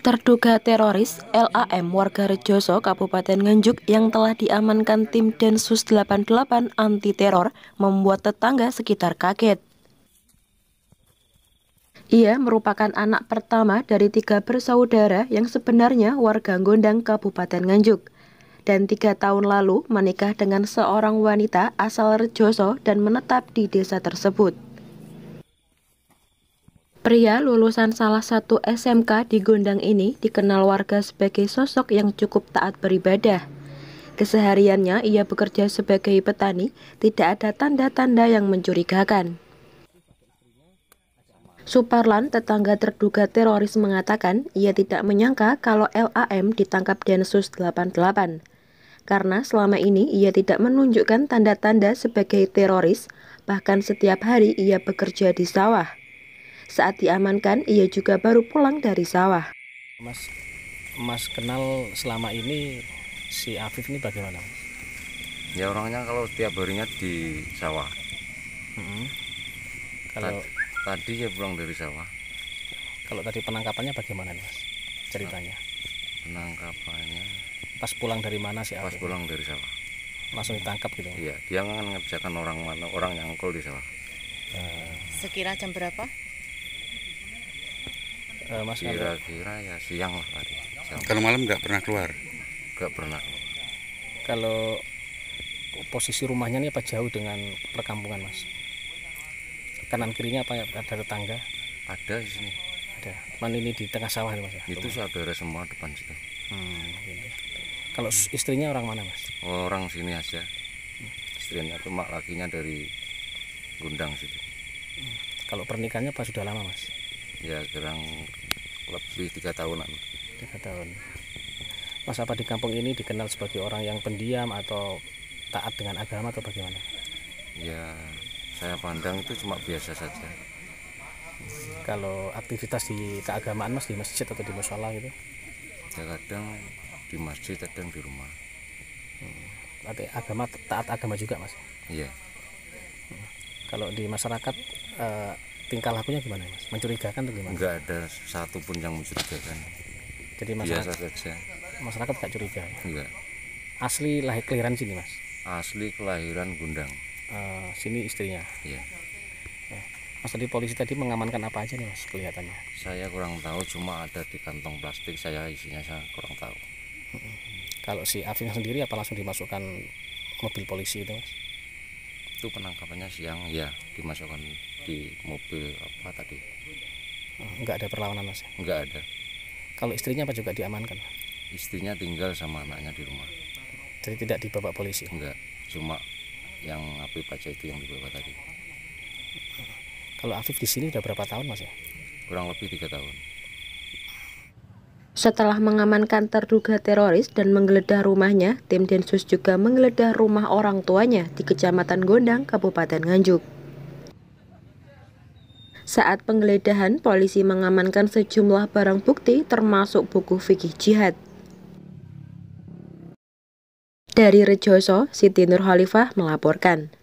Terduga teroris LAM warga Rejoso, Kabupaten Nganjuk yang telah diamankan tim Densus 88 anti teror membuat tetangga sekitar kaget. Ia merupakan anak pertama dari tiga bersaudara yang sebenarnya warga Gondang, Kabupaten Nganjuk. Dan tiga tahun lalu menikah dengan seorang wanita asal Rejoso dan menetap di desa tersebut. Pria lulusan salah satu SMK di Gondang ini dikenal warga sebagai sosok yang cukup taat beribadah. Kesehariannya ia bekerja sebagai petani, tidak ada tanda-tanda yang mencurigakan. Suparlan, tetangga terduga teroris mengatakan ia tidak menyangka kalau LAM ditangkap Densus 88. Karena selama ini ia tidak menunjukkan tanda-tanda sebagai teroris, bahkan setiap hari ia bekerja di sawah. Saat diamankan, ia juga baru pulang dari sawah. Mas, Mas kenal selama ini si Afif ini bagaimana? Ya orangnya kalau setiap harinya di sawah. Hmm. Kalau tadi, tadi ya pulang dari sawah. Kalau tadi penangkapannya bagaimana nih mas? Ceritanya? Penangkapannya. Pas pulang dari mana sih? Pas pulang dari sawah. Langsung ditangkap gitu? Iya, dia kan ngerjakan orang mana orang yang di sawah. Uh, Sekira jam berapa? Uh, Mas kira-kira ya siang lah tadi siang. kalau malam nggak pernah keluar? Nggak pernah. Kalau posisi rumahnya ini apa jauh dengan perkampungan Mas? Kanan kirinya apa ada tetangga? Ada di sini. Ada. Mana ini di tengah sawah nih Mas ya? itu saudara semua depan situ. Hmm, gitu. kalau istrinya orang mana Mas? Orang sini aja. Istrinya cuma lakinya dari Gundang situ. Hmm. kalau pernikahannya pas sudah lama Mas ya kurang lebih tiga tahunan. Tiga tahun. Mas apa di kampung ini dikenal sebagai orang yang pendiam atau taat dengan agama atau bagaimana? Ya saya pandang itu cuma biasa saja. Kalau aktivitas di keagamaan mas di masjid atau di musola gitu? Ya kadang di masjid kadang di rumah. Hmm. agama taat agama juga mas? Iya. Hmm. kalau di masyarakat eh, tingkah lakunya gimana mas? Mencurigakan atau gimana? Enggak ada satupun yang mencurigakan. Jadi masyarakat biasa saja. masyarakat nggak curiga? Enggak asli lahir kelahiran sini mas? Asli kelahiran Gundang. Uh, sini istrinya? Iya. Nah, mas tadi polisi tadi mengamankan apa aja nih mas kelihatannya? Saya kurang tahu cuma ada di kantong plastik saya isinya saya kurang tahu. Kalau si Afif sendiri apa langsung dimasukkan mobil polisi itu mas itu penangkapannya siang ya dimasukkan di mobil apa tadi? Enggak ada perlawanan mas? Enggak ada. Kalau istrinya apa juga diamankan? Istrinya tinggal sama anaknya di rumah. Jadi tidak dibawa polisi? Enggak cuma yang api baca itu yang dibawa tadi. Kalau Afif di sini udah berapa tahun mas ya? Kurang lebih tiga tahun setelah mengamankan terduga teroris dan menggeledah rumahnya, tim Densus juga menggeledah rumah orang tuanya di Kecamatan Gondang, Kabupaten Nganjuk. Saat penggeledahan, polisi mengamankan sejumlah barang bukti termasuk buku fikih jihad. Dari Rejoso, Siti Nurhalifah melaporkan.